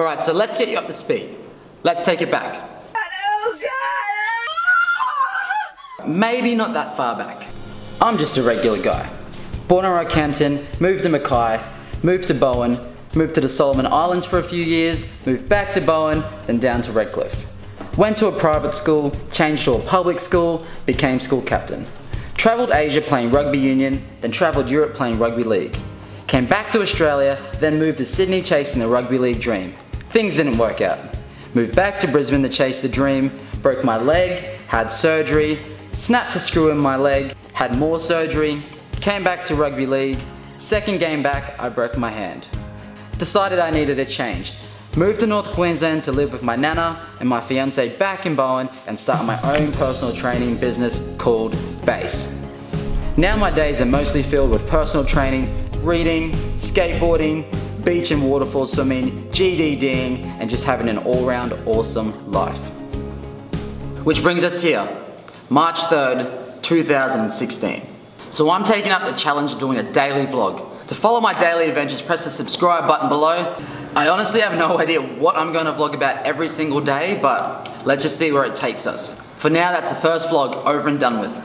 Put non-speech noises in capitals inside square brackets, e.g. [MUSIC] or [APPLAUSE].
Alright, so let's get you up to speed. Let's take it back. Maybe not that far back. I'm just a regular guy. Born in Rockhampton, moved to Mackay, moved to Bowen, moved to the Solomon Islands for a few years, moved back to Bowen, then down to Redcliffe. Went to a private school, changed to a public school, became school captain. Travelled Asia playing rugby union, then travelled Europe playing rugby league. Came back to Australia, then moved to Sydney chasing the rugby league dream. Things didn't work out. Moved back to Brisbane to chase the dream, broke my leg, had surgery, snapped a screw in my leg, had more surgery, came back to rugby league, second game back I broke my hand. Decided I needed a change. Moved to North Queensland to live with my nana and my fiance back in Bowen and start my own personal training business called Base. Now my days are mostly filled with personal training, reading, skateboarding, beach and waterfall swimming, GDDing, and just having an all-round awesome life. Which brings us here, March 3rd, 2016. So I'm taking up the challenge of doing a daily vlog. To follow my daily adventures, press the subscribe button below. I honestly have no [LAUGHS] idea what I'm going to vlog about every single day, but let's just see where it takes us. For now, that's the first vlog over and done with.